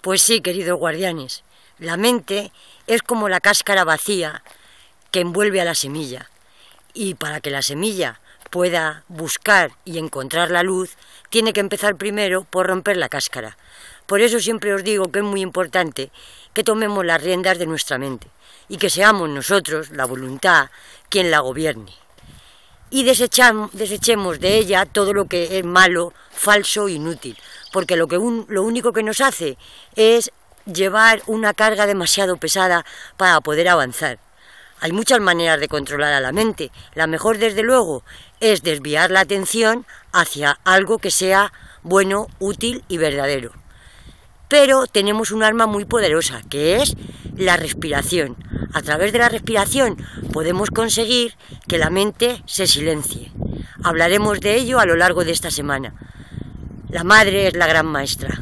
Pues sí, queridos guardianes, la mente es como la cáscara vacía que envuelve a la semilla. Y para que la semilla pueda buscar y encontrar la luz, tiene que empezar primero por romper la cáscara. Por eso siempre os digo que es muy importante que tomemos las riendas de nuestra mente y que seamos nosotros, la voluntad, quien la gobierne. Y desechemos de ella todo lo que es malo, falso, inútil, porque lo, que lo único que nos hace es llevar una carga demasiado pesada para poder avanzar. Hay muchas maneras de controlar a la mente. La mejor, desde luego, es desviar la atención hacia algo que sea bueno, útil y verdadero. Pero tenemos un arma muy poderosa, que es la respiración. A través de la respiración podemos conseguir que la mente se silencie. Hablaremos de ello a lo largo de esta semana. La madre es la gran maestra.